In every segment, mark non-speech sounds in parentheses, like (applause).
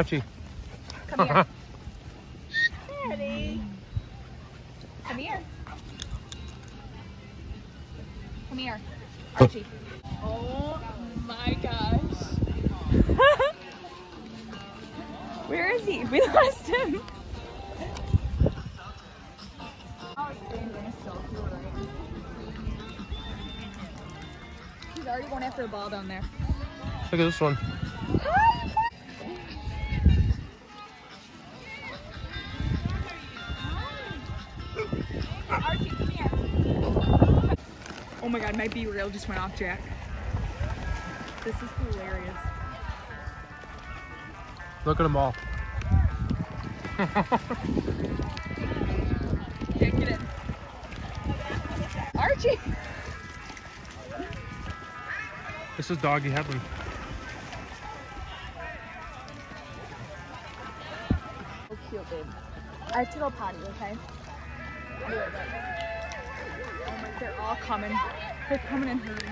Archie. Come here. Daddy. Come here. Come here. Archie. Oh my gosh. (laughs) Where is he? We (laughs) lost him. He's already going after a ball down there. Look at this one. Oh my god, my BeReal just went off, Jack. This is hilarious. Look at them all. Jack, get in. Archie! This is doggy heaven. So cute, babe. I have to go potty, okay? I'll be right back. Oh my, they're all coming. They're coming in herds.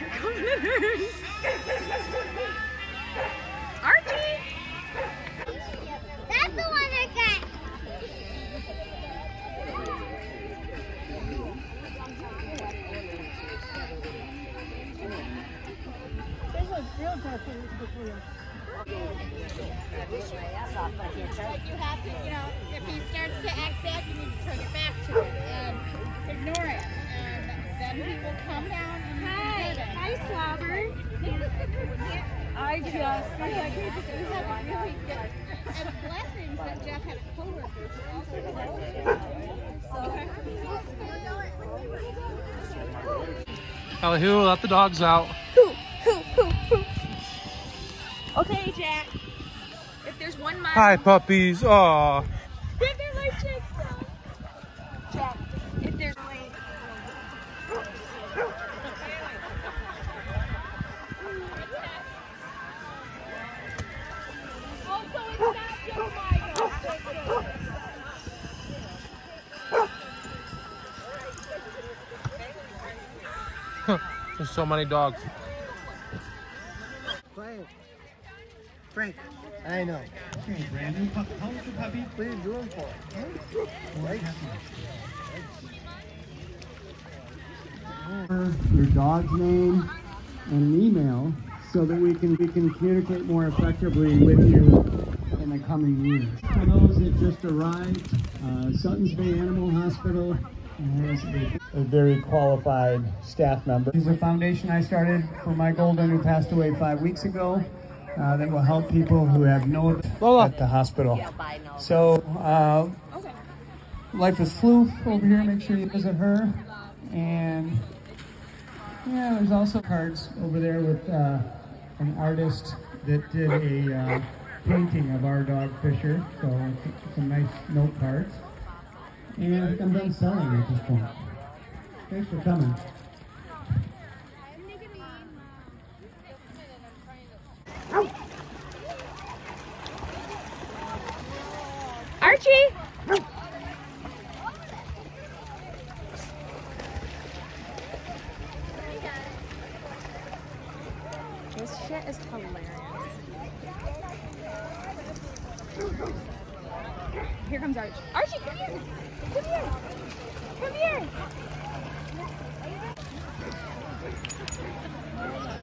They're coming in herds. And blessings that Jeff had coworkers. Elihu, let the dogs out. okay, Jack. If there's one mile. Hi, puppies. Aw. So many dogs. Frank. Frank. I know. Brandon, how old's the puppy? What are you doing for? Right? Your dog's name and an email so that we can we can communicate more effectively with you in the coming years. For those that just arrived, uh, Suttons Bay Animal Hospital has a, a very qualified staff member. This is a foundation I started for my golden who passed away five weeks ago. Uh, that will help people who have no Lola. at the hospital. So, uh, Life is Floof over here. Make sure you visit her. And yeah, there's also cards over there with uh, an artist that did a uh, painting of our dog Fisher. So it's some nice note cards. And I think I'm done selling at this point. Thanks for coming. Archie. This shit is hilarious. Here comes Archie. Archie, come here. Come here. Come here.